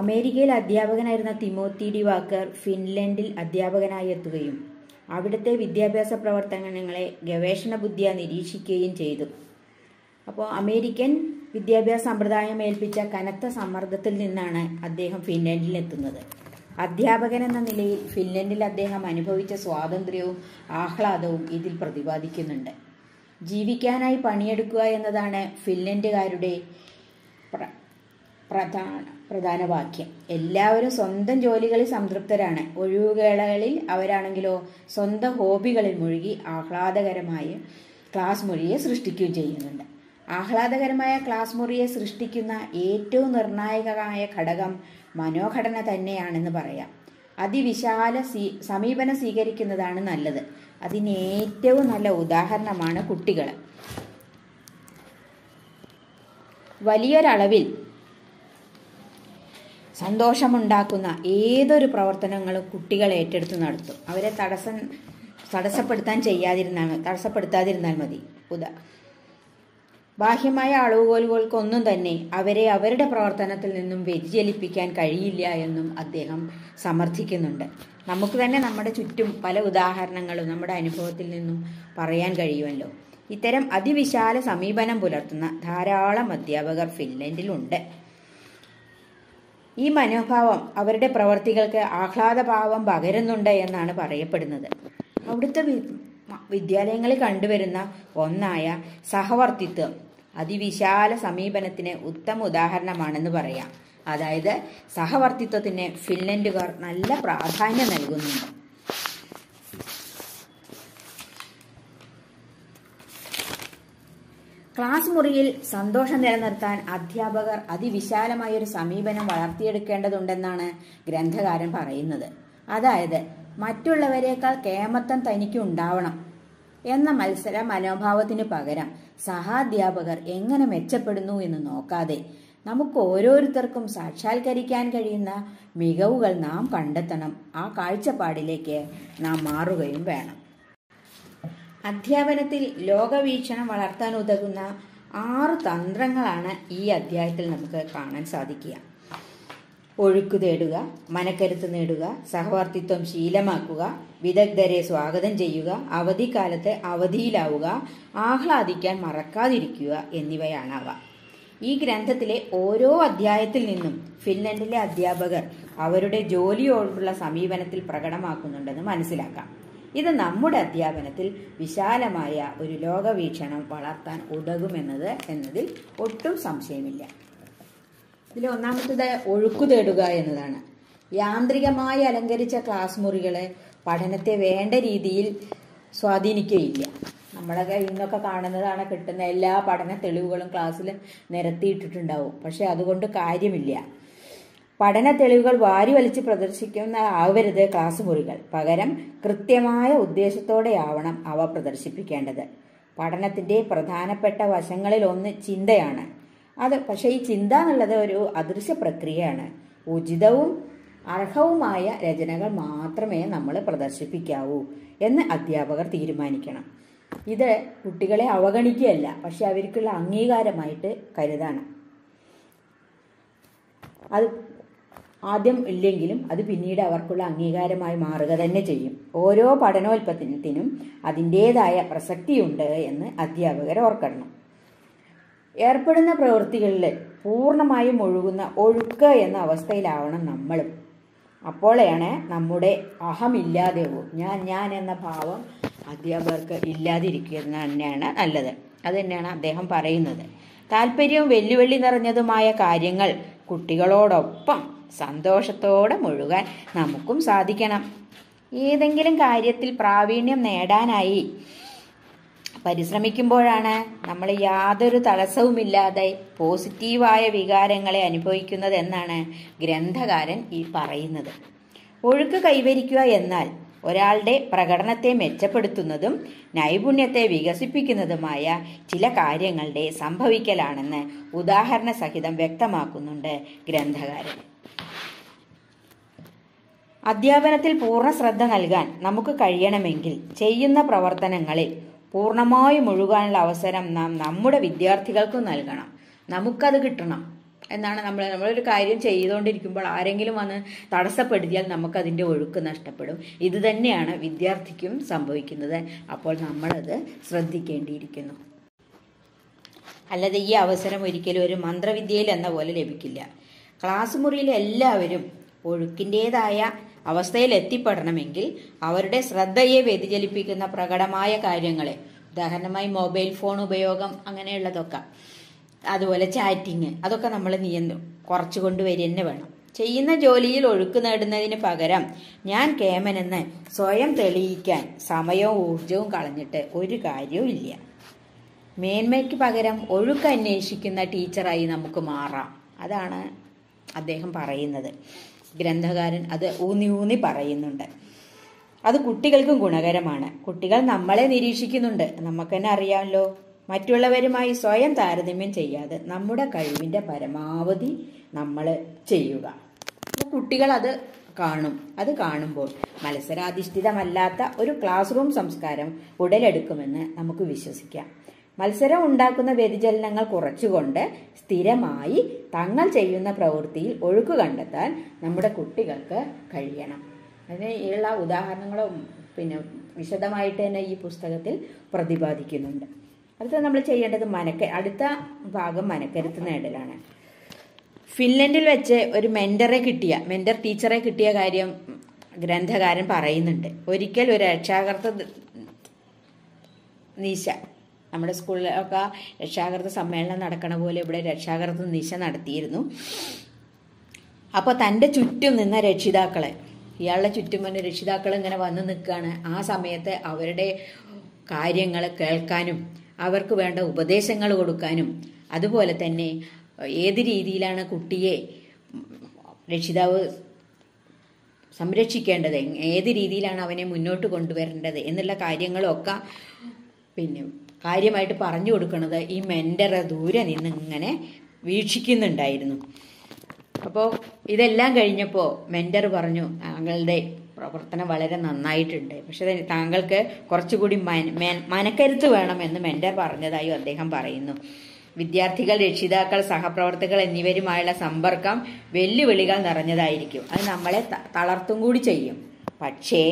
അമേരിക്കയിൽ അധ്യാപകനായിരുന്ന Timothy D Walker ഫിൻലൻഡിൽ അധ്യാപകനായി എത്തുകയും അവിടുത്തെ വിദ്യാഭ്യാസ പ്രവർത്തനങ്ങളെ ഗവേഷണ ബുദ്ധിയ നിരീക്ഷിക്കുകയും ചെയ്തു. അപ്പോൾ അമേരിക്കൻ വിദ്യാഭ്യാസ സമ്പ്രദായം ഏൽപ്പിച്ച കനത്ത സമ്മർദ്ദത്തിൽ നിന്നാണ് അദ്ദേഹം ഫിൻലൻഡിൽ എത്തുന്നത്. അധ്യാപകൻ എന്ന നിലയിൽ ഫിൻലൻഡിൽ അദ്ദേഹം അനുഭവിച്ച സ്വാതന്ത്ര്യവും ആഹ്ലാദവും ഇതിൽ പ്രതിപാദിക്കുന്നുണ്ട്. ജീവിക്കാനായി പണിയെടുക്കുക എന്നതാണ് ഫിൻലൻഡുകാരുടെ പ്രധാന പ്രധാന വാക്യം. എല്ലാവരും സ്വന്തം ജോലികളിൽ സംതൃപ്തരാണ്. ഒഴിവുവേളകളിൽ അവരാണെങ്കിലോ സ്വന്തം ഹോബികളിൽ മുഴുകി ആഹ്ലാദകരമായ ക്ലാസ് മുറിയെ സൃഷ്ടിക്കുകയും ചെയ്യുന്നുണ്ട്. ആഹ്ലാദകരമായ ക്ലാസ് മുറിയെ സൃഷ്ടിക്കുന്ന ഏറ്റവും നിർണായകമായ ഘടകം മനോഘടന തന്നെയാണെന്ന് പറയാം. അതിവിശാല സീ സമീപനം സ്വീകരിക്കുന്നതാണ് നല്ലത്. അതിന് ഏറ്റവും നല്ല ഉദാഹരണമാണ് കുട്ടികൾ വലിയൊരളവിൽ സന്തോഷമുണ്ടാക്കുന്ന ഏതൊരു പ്രവർത്തനങ്ങളും കുട്ടികൾ ഏറ്റെടുത്ത് നടത്തും. അവരെ തടസ്സം തടസ്സപ്പെടുത്താൻ ചെയ്യാതിരുന്നാൽ തടസ്സപ്പെടുത്താതിരുന്നാൽ മതി. ഉദാ. ബാഹ്യമായ അളവുകോലുകൾക്കൊന്നും തന്നെ അവരെ അവരുടെ പ്രവർത്തനത്തിൽ നിന്നും വ്യതിചലിപ്പിക്കാൻ കഴിയില്ല എന്നും അദ്ദേഹം സമർത്ഥിക്കുന്നുണ്ട്. നമുക്ക് തന്നെ നമ്മുടെ ചുറ്റും പല ഉദാഹരണങ്ങളും നമ്മുടെ അനുഭവത്തിൽ നിന്നും പറയാൻ കഴിയുമല്ലോ. ഇത്തരം അതിവിശാല സമീപനം പുലർത്തുന്ന ധാരാളം അധ്യാപകർ ഫിൻലൻഡിലുണ്ട്. ഈ മനോഭാവം അവരുടെ പ്രവർത്തികൾക്ക് ആഹ്ലാദഭാവം പകരുന്നുണ്ട് എന്നാണ് പറയപ്പെടുന്നത്. അവിടുത്തെ വിദ്യാലയങ്ങളിൽ കണ്ടുവരുന്ന ഒന്നായ സഹവർത്തിത്വം അതിവിശാല സമീപനത്തിന് ഉത്തമ ഉദാഹരണമാണെന്ന് പറയാം. അതായത് സഹവർത്തിത്വത്തിന് ഫിൻലൻഡുകാർ നല്ല പ്രാധാന്യം നൽകുന്നുണ്ട്. ക്ലാസ് മുറിയിൽ സന്തോഷം നിലനിർത്താൻ അധ്യാപകർ അതിവിശാലമായ ഒരു സമീപനം വളർത്തിയെടുക്കേണ്ടതുണ്ടെന്നാണ് ഗ്രന്ഥകാരൻ പറയുന്നത്. അതായത് മറ്റുള്ളവരെക്കാൾ കേമത്തം തനിക്ക് ഉണ്ടാവണം എന്ന മത്സര മനോഭാവത്തിന് പകരം സഹാധ്യാപകർ എങ്ങനെ മെച്ചപ്പെടുന്നു എന്ന് നോക്കാതെ നമുക്ക് ഓരോരുത്തർക്കും സാക്ഷാത്കരിക്കാൻ കഴിയുന്ന മികവുകൾ നാം കണ്ടെത്തണം. ആ കാഴ്ചപ്പാടിലേക്ക് നാം മാറുകയും വേണം. അധ്യാപനത്തിൽ ലോകവീക്ഷണം വളർത്താൻ ഉതകുന്ന ആറ് തന്ത്രങ്ങളാണ് ഈ അധ്യായത്തിൽ നമുക്ക് കാണാൻ സാധിക്കുക. ഒഴുക്ക് തേടുക മനക്കരുത്ത് നേടുക സഹവർത്തിത്വം ശീലമാക്കുക വിദഗ്ധരെ സ്വാഗതം ചെയ്യുക അവധിക്കാലത്ത് അവധിയിലാവുക ആഹ്ലാദിക്കാൻ മറക്കാതിരിക്കുക എന്നിവയാണ് അവ ഈ ഗ്രന്ഥത്തിലെ ഓരോ അധ്യായത്തിൽ നിന്നും ഫിൻലൻഡിലെ അധ്യാപകർ അവരുടെ ജോലിയോടുള്ള സമീപനത്തിൽ പ്രകടമാക്കുന്നുണ്ടെന്ന് മനസ്സിലാക്കാം. ഇത് നമ്മുടെ അധ്യാപനത്തിൽ വിശാലമായ ഒരു ലോകവീക്ഷണം വളർത്താൻ ഉതകുമെന്നത് എന്നതിൽ ഒട്ടും സംശയമില്ല. ഇതിൽ ഒന്നാമത്തേത് ഒഴുക്കു തേടുക എന്നതാണ്. യാന്ത്രികമായി അലങ്കരിച്ച ക്ലാസ് മുറികളെ പഠനത്തെ വേണ്ട രീതിയിൽ സ്വാധീനിക്കുകയില്ല. നമ്മളൊക്കെ നിന്നൊക്കെ കാണുന്നതാണ് കിട്ടുന്ന എല്ലാ പഠന തെളിവുകളും ക്ലാസ്സിൽ നിരത്തിയിട്ടിട്ടുണ്ടാവും. പക്ഷെ അതുകൊണ്ട് കാര്യമില്ല. പഠന തെളിവുകൾ വാരി വലിച്ച് പ്രദർശിക്കുന്ന ആവരുത് ക്ലാസ് മുറികൾ പകരം കൃത്യമായ ഉദ്ദേശത്തോടെയാവണം അവ പ്രദർശിപ്പിക്കേണ്ടത്. പഠനത്തിന്റെ പ്രധാനപ്പെട്ട വശങ്ങളിൽ ഒന്ന് ചിന്തയാണ്. അത് പക്ഷേ ഈ ചിന്ത എന്നുള്ളത് ഒരു അദൃശ്യ പ്രക്രിയയാണ്. ഉചിതവും അർഹവുമായ രചനകൾ മാത്രമേ നമ്മൾ പ്രദർശിപ്പിക്കാവൂ എന്ന് അധ്യാപകർ തീരുമാനിക്കണം. ഇത് കുട്ടികളെ അവഗണിക്കുകയല്ല പക്ഷെ അവർക്കുള്ള അംഗീകാരമായിട്ട് കരുതാണ്. അത് ആദ്യം ഇല്ലെങ്കിലും അത് പിന്നീട് അവർക്കുള്ള അംഗീകാരമായി മാറുക തന്നെ ചെയ്യും. ഓരോ പഠനോൽപ്പത്തിനും അതിന്റെതായ പ്രസക്തിയുണ്ട് എന്ന് അധ്യാപകർ ഓർക്കണം. ഏർപ്പെടുന്ന പ്രവൃത്തികളിൽ പൂർണമായും ഒഴുകുന്ന ഒഴുക്ക് എന്ന അവസ്ഥയിലാവണം നമ്മളും. അപ്പോഴാണ് നമ്മുടെ അഹമില്ലാതെയോ ഞാൻ ഞാൻ എന്ന ഭാവം അധ്യാപകർക്ക് ഇല്ലാതിരിക്കുക തന്നെയാണ് നല്ലത്. അത് തന്നെയാണ് അദ്ദേഹം പറയുന്നത്. താല്പര്യവും വെല്ലുവിളി നിറഞ്ഞതുമായ കാര്യങ്ങൾ കുട്ടികളോടൊപ്പം സന്തോഷത്തോടെ മുഴുകാൻ നമുക്കും സാധിക്കണം. ഏതെങ്കിലും കാര്യത്തിൽ പ്രാവീണ്യം നേടാനായി പരിശ്രമിക്കുമ്പോഴാണ് നമ്മൾ യാതൊരു തടസ്സവുമില്ലാതെ പോസിറ്റീവായ വികാരങ്ങളെ അനുഭവിക്കുന്നത് എന്നാണ് ഗ്രന്ഥകാരൻ ഈ പറയുന്നത്. ഒഴുക്ക് കൈവരിക്കുക എന്നാൽ ഒരാളുടെ പ്രകടനത്തെ മെച്ചപ്പെടുത്തുന്നതും നൈപുണ്യത്തെ വികസിപ്പിക്കുന്നതുമായ ചില കാര്യങ്ങളുടെ സംഭവിക്കലാണെന്ന് ഉദാഹരണ സഹിതം വ്യക്തമാക്കുന്നുണ്ട് ഗ്രന്ഥകാരൻ. അധ്യാപനത്തിൽ പൂർണ ശ്രദ്ധ നൽകാൻ നമുക്ക് കഴിയണമെങ്കിൽ ചെയ്യുന്ന പ്രവർത്തനങ്ങളിൽ പൂർണമായും ഒഴുകാനുള്ള അവസരം നാം നമ്മുടെ വിദ്യാർത്ഥികൾക്കും നൽകണം. നമുക്കത് കിട്ടണം എന്നാണ് നമ്മൾ നമ്മളൊരു കാര്യം ചെയ്തുകൊണ്ടിരിക്കുമ്പോൾ ആരെങ്കിലും വന്ന് തടസ്സപ്പെടുത്തിയാൽ നമുക്കതിന്റെ ഒഴുക്ക് നഷ്ടപ്പെടും. ഇത് തന്നെയാണ് വിദ്യാർത്ഥിക്കും സംഭവിക്കുന്നത്. അപ്പോൾ നമ്മളത് ശ്രദ്ധിക്കേണ്ടിയിരിക്കുന്നു. അല്ലാതെ ഈ അവസരം ഒരിക്കലും ഒരു മന്ത്രവിദ്യയിൽ എന്ന പോലെ ലഭിക്കില്ല. ക്ലാസ് മുറിയിൽ എല്ലാവരും അവസ്ഥയിൽ എത്തിപ്പെടണമെങ്കിൽ അവരുടെ ശ്രദ്ധയെ വ്യതിചലിപ്പിക്കുന്ന പ്രകടമായ കാര്യങ്ങളെ ഉദാഹരണമായി മൊബൈൽ ഫോൺ ഉപയോഗം അങ്ങനെയുള്ളതൊക്കെ അതുപോലെ ചാറ്റിങ് അതൊക്കെ നമ്മൾ നിയന്ത്രണം കുറച്ചു കൊണ്ടുവരി തന്നെ വേണം. ചെയ്യുന്ന ജോലിയിൽ ഒഴുക്ക് നേടുന്നതിന് പകരം ഞാൻ കേമനെന്ന് സ്വയം തെളിയിക്കാൻ സമയവും ഊർജവും കളഞ്ഞിട്ട് ഒരു കാര്യവും ഇല്ല. മേന്മയ്ക്ക് പകരം ഒഴുക്ക് അന്വേഷിക്കുന്ന ടീച്ചറായി നമുക്ക് മാറാം. അതാണ് അദ്ദേഹം പറയുന്നത്. ഗ്രന്ഥകാരൻ അത് ഊന്നി ഊന്നി പറയുന്നുണ്ട്. അത് കുട്ടികൾക്കും ഗുണകരമാണ്. കുട്ടികൾ നമ്മളെ നിരീക്ഷിക്കുന്നുണ്ട്. നമുക്ക് തന്നെ അറിയാമല്ലോ. മറ്റുള്ളവരുമായി സ്വയം താരതമ്യം ചെയ്യാതെ നമ്മുടെ കഴിവിന്റെ പരമാവധി നമ്മൾ ചെയ്യുക. കുട്ടികൾ അത് കാണും. അത് കാണുമ്പോൾ മത്സരാധിഷ്ഠിതമല്ലാത്ത ഒരു ക്ലാസ് റൂം സംസ്കാരം ഉടലെടുക്കുമെന്ന് നമുക്ക് വിശ്വസിക്കാം. മത്സരം ഉണ്ടാക്കുന്ന വ്യതിചലനങ്ങൾ കുറച്ചുകൊണ്ട് സ്ഥിരമായി തങ്ങൾ ചെയ്യുന്ന പ്രവൃത്തിയിൽ ഒഴുക്ക് കണ്ടെത്താൻ നമ്മുടെ കുട്ടികൾക്ക് കഴിയണം. അതിനുള്ള ഉദാഹരണങ്ങളും പിന്നെ വിശദമായിട്ട് തന്നെ ഈ പുസ്തകത്തിൽ പ്രതിപാദിക്കുന്നുണ്ട്. അടുത്ത നമ്മൾ ചെയ്യേണ്ടത് മനക്ക അടുത്ത ഭാഗം മനക്കരുത്ത് നേടലാണ്. ഫിൻലൻഡിൽ വെച്ച് ഒരു മെന്ററെ കിട്ടിയ മെന്റർ ടീച്ചറെ കിട്ടിയ കാര്യം ഗ്രന്ഥകാരൻ പറയുന്നുണ്ട്. ഒരിക്കൽ ഒരു രക്ഷാകർത്ത നീശ നമ്മുടെ സ്കൂളിലൊക്കെ രക്ഷാകർത്ത സമ്മേളനം നടക്കണ പോലെ ഇവിടെ രക്ഷാകർത്ത നിശ നടത്തിയിരുന്നു. അപ്പോൾ തന്റെ ചുറ്റും നിന്ന രക്ഷിതാക്കളെ ഇയാളുടെ ചുറ്റും വന്ന രക്ഷിതാക്കൾ ഇങ്ങനെ വന്ന് നിൽക്കുകയാണ്. ആ സമയത്ത് അവരുടെ കാര്യങ്ങൾ കേൾക്കാനും അവർക്ക് വേണ്ട ഉപദേശങ്ങൾ കൊടുക്കാനും അതുപോലെ തന്നെ ഏത് രീതിയിലാണ് കുട്ടിയെ രക്ഷിതാവ് സംരക്ഷിക്കേണ്ടത് ഏത് രീതിയിലാണ് അവനെ മുന്നോട്ട് കൊണ്ടുവരേണ്ടത് എന്നുള്ള കാര്യങ്ങളൊക്കെ പിന്നെ കാര്യമായിട്ട് പറഞ്ഞു കൊടുക്കുന്നത് ഈ മെന്റർ ദൂരെ നിന്ന് ഇങ്ങനെ വീക്ഷിക്കുന്നുണ്ടായിരുന്നു. അപ്പോൾ ഇതെല്ലാം കഴിഞ്ഞപ്പോൾ മെന്റർ പറഞ്ഞു താങ്കളുടെ പ്രവർത്തനം വളരെ നന്നായിട്ടുണ്ട്. പക്ഷേ താങ്കൾക്ക് കുറച്ചുകൂടി മനക്കരുത്ത് വേണമെന്ന് മെന്റർ പറഞ്ഞതായും അദ്ദേഹം പറയുന്നു. വിദ്യാർത്ഥികൾ രക്ഷിതാക്കൾ സഹപ്രവർത്തകർ എന്നിവരുമായുള്ള സമ്പർക്കം വെല്ലുവിളികൾ നിറഞ്ഞതായിരിക്കും. അത് നമ്മളെ തളർത്തും കൂടി ചെയ്യും. പക്ഷേ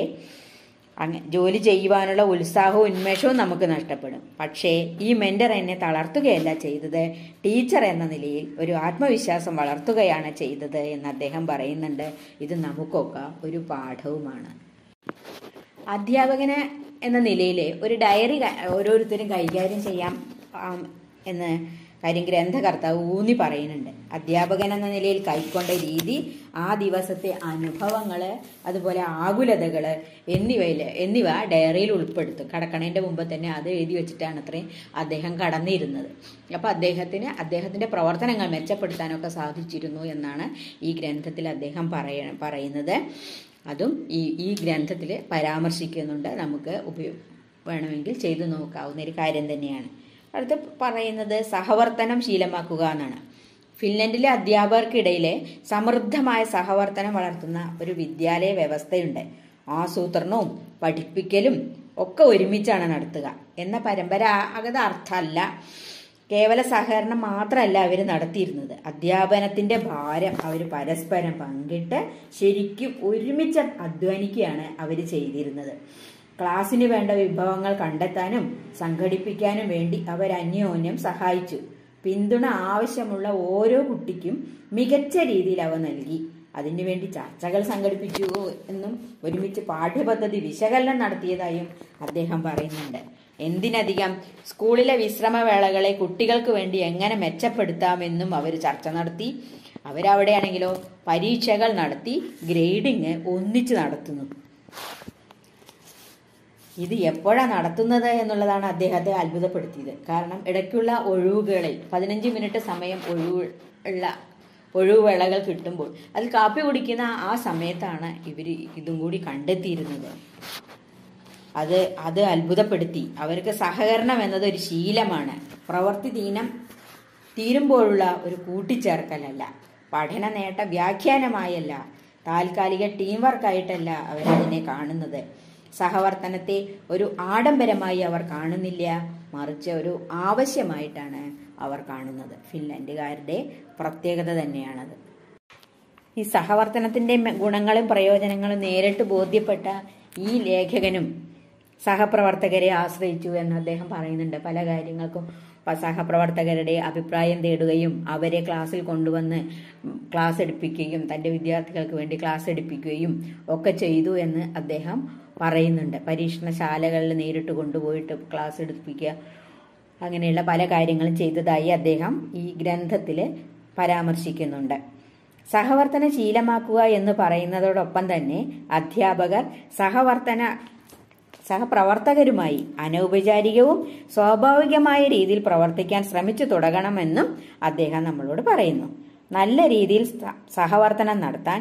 അങ്ങ ജോലി ചെയ്യുവാനുള്ള ഉത്സാഹവും ഉന്മേഷവും നമുക്ക് നഷ്ടപ്പെടും. പക്ഷേ ഈ മെന്റർ എന്നെ തളർത്തുകയല്ല ചെയ്തത്. ടീച്ചർ എന്ന നിലയിൽ ഒരു ആത്മവിശ്വാസം വളർത്തുകയാണ് ചെയ്തത് എന്ന് അദ്ദേഹം പറയുന്നുണ്ട്. ഇത് നമുക്കൊക്കെ ഒരു പാഠവുമാണ്. അധ്യാപകന് എന്ന നിലയിൽ ഒരു ഡയറി ഓരോരുത്തരും കൈകാര്യം ചെയ്യാം എന്ന് കാര്യം ഗ്രന്ഥകർത്താവ് ഊന്നി പറയുന്നുണ്ട്. അധ്യാപകൻ എന്ന നിലയിൽ കൈക്കൊണ്ട രീതി ആ ദിവസത്തെ അനുഭവങ്ങൾ അതുപോലെ ആകുലതകൾ എന്നിവയിൽ എന്നിവ ഡയറിയിൽ ഉൾപ്പെടുത്തും. കടക്കണേന്റെ മുമ്പ് തന്നെ അത് എഴുതി വെച്ചിട്ടാണ് അത്രയും അദ്ദേഹം കടന്നിരുന്നത്. അപ്പോൾ അദ്ദേഹത്തിന് അദ്ദേഹത്തിന്റെ പ്രവർത്തനങ്ങൾ മെച്ചപ്പെടുത്താനൊക്കെ സാധിച്ചിരുന്നു എന്നാണ് ഈ ഗ്രന്ഥത്തിൽ അദ്ദേഹം പറയ പറയുന്നത്. അതും ഈ ഈ ഗ്രന്ഥത്തിൽ പരാമർശിക്കുന്നുണ്ട്. നമുക്ക് ഉപയോഗ വേണമെങ്കിൽ ചെയ്തു നോക്കാവുന്ന ഒരു കാര്യം തന്നെയാണ്. അടുത്ത് പറയുന്നത് സഹവർത്തനം ശീലമാക്കുക എന്നാണ്. ഫിൻലൻഡിലെ അധ്യാപകർക്കിടയിലെ സമൃദ്ധമായ സഹവർത്തനം വളർത്തുന്ന ഒരു വിദ്യാലയ വ്യവസ്ഥയുണ്ട്. ആസൂത്രണവും പഠിപ്പിക്കലും ഒക്കെ ഒരുമിച്ചാണ് നടത്തുക. എന്ന പരമ്പരാഗത അർത്ഥമല്ല. കേവല സഹകരണം മാത്രമല്ല അവർ നടത്തിയിരുന്നത്. അധ്യാപനത്തിന്റെ ഭാരം അവർ പരസ്പരം പങ്കിട്ട് ശരിക്കും ഒരുമിച്ച് അധ്വാനിക്കുകയാണ് അവർ ചെയ്തിരുന്നത്. ക്ലാസ്സിന് വേണ്ട വിഭവങ്ങൾ കണ്ടെത്താനും സംഘടിപ്പിക്കാനും വേണ്ടി അവർ അന്യോന്യം സഹായിച്ചു. പിന്തുണ ആവശ്യമുള്ള ഓരോ കുട്ടിക്കും മികച്ച രീതിയിൽ അവ നൽകി. അതിനുവേണ്ടി ചർച്ചകൾ സംഘടിപ്പിച്ചു എന്നും ഒരുമിച്ച് പാഠ്യപദ്ധതി വിശകലനം നടത്തിയതായും അദ്ദേഹം പറയുന്നുണ്ട്. എന്തിനധികം സ്കൂളിലെ വിശ്രമവേളകളെ കുട്ടികൾക്ക് വേണ്ടി എങ്ങനെ മെച്ചപ്പെടുത്താമെന്നും അവർ ചർച്ച നടത്തി. അവരവിടെയാണെങ്കിലോ പരീക്ഷകൾ നടത്തി ഗ്രേഡിങ് ഒന്നിച്ച് നടത്തുന്നു. ഇത് എപ്പോഴാണ് നടത്തുന്നത് എന്നുള്ളതാണ് അദ്ദേഹത്തെ അത്ഭുതപ്പെടുത്തിയത്. കാരണം ഇടയ്ക്കുള്ള ഒഴിവുകളിൽ പതിനഞ്ച് മിനിറ്റ് സമയം ഒഴിവ് ഉള്ള ഒഴിവുവേളകൾ കിട്ടുമ്പോൾ അതിൽ കാപ്പി കുടിക്കുന്ന ആ സമയത്താണ് ഇവർ ഇതും കൂടി കണ്ടെത്തിയിരുന്നത്. അത് അത് അത്ഭുതപ്പെടുത്തി. അവർക്ക് സഹകരണം എന്നത് ഒരു ശീലമാണ്. പ്രവൃത്തി ദീനം തീരുമ്പോഴുള്ള ഒരു കൂട്ടിച്ചേർക്കലല്ല. പഠന നേട്ട വ്യാഖ്യാനമായല്ല. താൽക്കാലിക ടീം വർക്കായിട്ടല്ല അവരതിനെ കാണുന്നത്. സഹവർത്തനത്തെ ഒരു ആഡംബരമായി അവർ കാണുന്നില്ല. മറിച്ച് ഒരു ആവശ്യമായിട്ടാണ് അവർ കാണുന്നത്. ഫിൻലൻഡുകാരുടെ പ്രത്യേകത തന്നെയാണത്. ഈ സഹവർത്തനത്തിന്റെ ഗുണങ്ങളും പ്രയോജനങ്ങളും നേരിട്ട് ബോധ്യപ്പെട്ട ഈ ലേഖകനും സഹപ്രവർത്തകരെ ആശ്രയിച്ചു എന്ന് അദ്ദേഹം പറയുന്നുണ്ട്. പല കാര്യങ്ങൾക്കും സഹപ്രവർത്തകരുടെ അഭിപ്രായം തേടുകയും അവരെ ക്ലാസ്സിൽ കൊണ്ടുവന്ന് ക്ലാസ് എടുപ്പിക്കുകയും തന്റെ വിദ്യാർത്ഥികൾക്ക് വേണ്ടി ക്ലാസ് എടുപ്പിക്കുകയും ഒക്കെ ചെയ്തു എന്ന് അദ്ദേഹം പറയുന്നുണ്ട്. പരീക്ഷണശാലകളിൽ നേരിട്ട് കൊണ്ടുപോയിട്ട് ക്ലാസ് എടുപ്പിക്കുക. അങ്ങനെയുള്ള പല കാര്യങ്ങളും ചെയ്തതായി അദ്ദേഹം ഈ ഗ്രന്ഥത്തിൽ പരാമർശിക്കുന്നുണ്ട്. സഹവർത്തന ശീലമാക്കുക എന്ന് പറയുന്നതോടൊപ്പം തന്നെ അധ്യാപകർ സഹവർത്തന സഹപ്രവർത്തകരുമായി അനൗപചാരികവും സ്വാഭാവികമായ രീതിയിൽ പ്രവർത്തിക്കാൻ ശ്രമിച്ചു തുടങ്ങണമെന്നും അദ്ദേഹം നമ്മളോട് പറയുന്നു. നല്ല രീതിയിൽ സഹവർത്തനം നടത്താൻ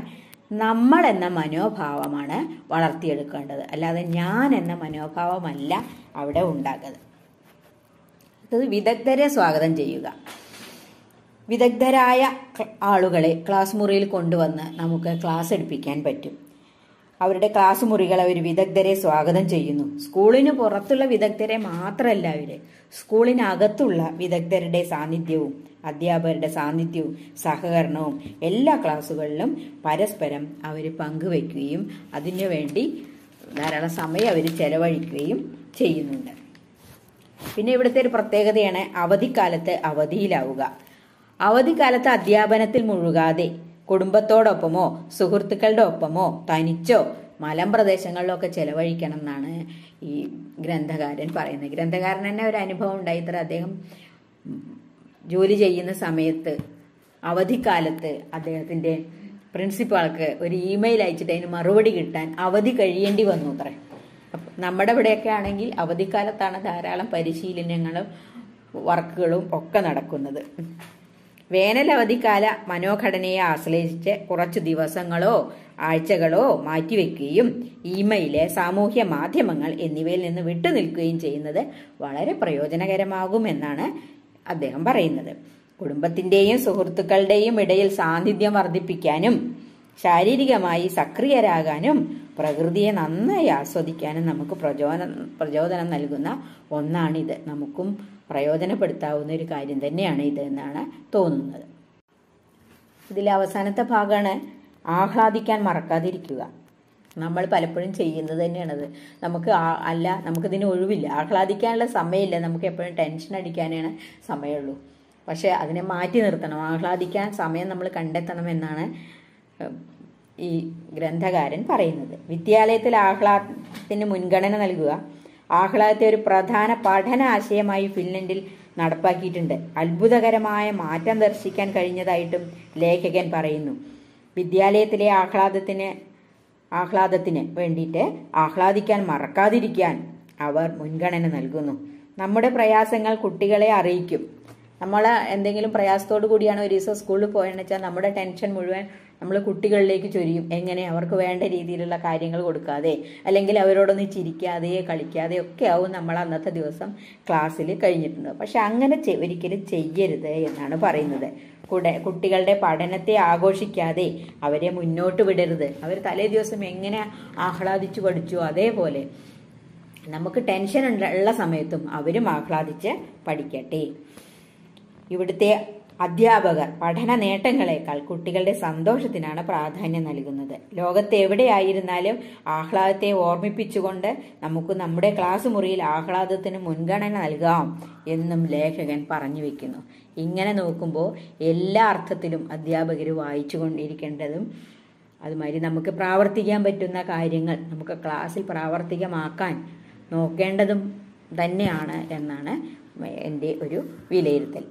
നമ്മൾ എന്ന മനോഭാവമാണ് വളർത്തിയെടുക്കേണ്ടത്. അല്ലാതെ ഞാൻ എന്ന മനോഭാവമല്ല അവിടെ ഉണ്ടാകുന്നത് അത് വിദഗ്ധരെ സ്വാഗതം ചെയ്യുക. വിദഗ്ധരായ ആളുകളെ ക്ലാസ് മുറിയിൽ കൊണ്ടുവന്ന് നമുക്ക് ക്ലാസ് എടുപ്പിക്കാൻ പറ്റും. അവരുടെ ക്ലാസ് മുറികൾ അവർ വിദഗ്ധരെ സ്വാഗതം ചെയ്യുന്നു. സ്കൂളിന് പുറത്തുള്ള വിദഗ്ധരെ മാത്രമല്ല അവർ സ്കൂളിനകത്തുള്ള വിദഗ്ധരുടെ സാന്നിധ്യവും അധ്യാപകരുടെ സാന്നിധ്യവും സഹകരണവും എല്ലാ ക്ലാസ്സുകളിലും പരസ്പരം അവർ പങ്കുവയ്ക്കുകയും അതിനു വേണ്ടി ധാരാളം സമയം അവർ ചെലവഴിക്കുകയും ചെയ്യുന്നുണ്ട്. പിന്നെ ഇവിടുത്തെ ഒരു പ്രത്യേകതയാണ് അവധിക്കാലത്ത് അവധിയിലാവുക. അവധിക്കാലത്ത് അധ്യാപനത്തിൽ മുഴുകാതെ കുടുംബത്തോടൊപ്പമോ സുഹൃത്തുക്കളുടെ ഒപ്പമോ തനിച്ചോ മലമ്പ്രദേശങ്ങളിലൊക്കെ ചെലവഴിക്കണം എന്നാണ് ഈ ഗ്രന്ഥകാരൻ പറയുന്നത്. ഗ്രന്ഥകാരൻ തന്നെ ഒരു അനുഭവം ഉണ്ടായി ഇത്ര അദ്ദേഹം ജോലി ചെയ്യുന്ന സമയത്ത് അവധിക്കാലത്ത് അദ്ദേഹത്തിന്റെ പ്രിൻസിപ്പാൾക്ക് ഒരു ഇമെയിൽ അയച്ചിട്ട് അതിന് മറുപടി കിട്ടാൻ അവധി കഴിയേണ്ടി വന്നു അത്രേ. നമ്മുടെ ഇവിടെയൊക്കെ ആണെങ്കിൽ അവധിക്കാലത്താണ് ധാരാളം പരിശീലനങ്ങളും വർക്കുകളും ഒക്കെ നടക്കുന്നത്. വേനൽ അവധിക്കാല മനോഘടനയെ ആശ്രയിച്ച് കുറച്ചു ദിവസങ്ങളോ ആഴ്ചകളോ മാറ്റിവെക്കുകയും ഇമെയിൽ സാമൂഹ്യ മാധ്യമങ്ങൾ എന്നിവയിൽ നിന്ന് വിട്ടുനിൽക്കുകയും ചെയ്യുന്നത് വളരെ പ്രയോജനകരമാകുമെന്നാണ് അദ്ദേഹം പറയുന്നത്. കുടുംബത്തിന്റെയും സുഹൃത്തുക്കളുടെയും ഇടയിൽ സാന്നിധ്യം വർദ്ധിപ്പിക്കാനും ശാരീരികമായി സക്രിയരാകാനും പ്രകൃതിയെ നന്നായി ആസ്വദിക്കാനും നമുക്ക് പ്രചോദനം പ്രചോദനം നൽകുന്ന ഒന്നാണിത്. നമുക്കും പ്രയോജനപ്പെടുത്താവുന്ന ഒരു കാര്യം തന്നെയാണ് ഇത് എന്നാണ് തോന്നുന്നത്. ഇതിലെ അവസാനത്തെ ഭാഗമാണ് ആഹ്ലാദിക്കാൻ മറക്കാതിരിക്കുക. നമ്മൾ പലപ്പോഴും ചെയ്യുന്നത് തന്നെയാണത്. നമുക്ക് അല്ല നമുക്കിതിന് ഒഴിവില്ല. ആഹ്ലാദിക്കാനുള്ള സമയമില്ല. നമുക്ക് എപ്പോഴും ടെൻഷൻ അടിക്കാനാണ് സമയമുള്ളൂ. പക്ഷെ അതിനെ മാറ്റി നിർത്തണം. ആഹ്ലാദിക്കാൻ സമയം നമ്മൾ കണ്ടെത്തണം എന്നാണ് ഈ ഗ്രന്ഥകാരൻ പറയുന്നത്. വിദ്യാലയത്തിൽ ആഹ്ലാദത്തിന് മുൻഗണന നൽകുക. ആഹ്ലാദത്തെ ഒരു പ്രധാന പഠന ആശയമായി ഫിൻലൻഡിൽ നടപ്പാക്കിയിട്ടുണ്ട്. അത്ഭുതകരമായ മാറ്റം ദർശിക്കാൻ കഴിഞ്ഞതായിട്ടും ലേഖകൻ പറയുന്നു. വിദ്യാലയത്തിലെ ആഹ്ലാദത്തിന് ആഹ്ലാദത്തിന് വേണ്ടിയിട്ട് ആഹ്ലാദിക്കാൻ മറക്കാതിരിക്കാൻ അവർ മുൻഗണന നൽകുന്നു. നമ്മുടെ പ്രയാസങ്ങൾ കുട്ടികളെ അറിയിക്കും. നമ്മൾ എന്തെങ്കിലും പ്രയാസത്തോടു കൂടിയാണ് ഒരു ദിവസം സ്കൂളിൽ പോയെന്ന് വെച്ചാൽ നമ്മുടെ ടെൻഷൻ മുഴുവൻ നമ്മൾ കുട്ടികളിലേക്ക് ചൊരിയും. എങ്ങനെ? അവർക്ക് വേണ്ട രീതിയിലുള്ള കാര്യങ്ങൾ കൊടുക്കാതെ അല്ലെങ്കിൽ അവരോടൊന്ന് ചിരിക്കാതെ കളിക്കാതെ ഒക്കെ ആവും നമ്മൾ അന്നത്തെ ദിവസം ക്ലാസ്സിൽ കഴിഞ്ഞിട്ടുണ്ട് പക്ഷെ അങ്ങനെ ഒരിക്കലും ചെയ്യരുത് എന്നാണ് പറയുന്നത്. കുട്ടികളുടെ പഠനത്തെ ആഘോഷിക്കാതെ അവരെ മുന്നോട്ട് വിടരുത്. അവർ തലേ ദിവസം എങ്ങനെ ആഹ്ലാദിച്ചു പഠിച്ചു അതേപോലെ നമുക്ക് ടെൻഷൻ ഉള്ള സമയത്തും അവരും ആഹ്ലാദിച്ച് പഠിക്കട്ടെ. ഇവിടുത്തെ അധ്യാപകർ പഠന നേട്ടങ്ങളെക്കാൾ കുട്ടികളുടെ സന്തോഷത്തിനാണ് പ്രാധാന്യം നൽകുന്നത്. ലോകത്ത് എവിടെയായിരുന്നാലും ആഹ്ലാദത്തെ ഓർമ്മിപ്പിച്ചുകൊണ്ട് നമുക്ക് നമ്മുടെ ക്ലാസ് മുറിയിൽ ആഹ്ലാദത്തിന് മുൻഗണന നൽകാം എന്നും ലേഖകൻ പറഞ്ഞു വെക്കുന്നു. ഇങ്ങനെ നോക്കുമ്പോൾ എല്ലാ അർത്ഥത്തിലും അധ്യാപകർ വായിച്ചു കൊണ്ടിരിക്കേണ്ടതും അതുമാതിരി നമുക്ക് പ്രാവർത്തിക്കാൻ പറ്റുന്ന കാര്യങ്ങൾ നമുക്ക് ക്ലാസ്സിൽ പ്രാവർത്തികമാക്കാൻ നോക്കേണ്ടതും തന്നെയാണ് എന്നാണ് എന്റെ ഒരു വിലയിരുത്തൽ.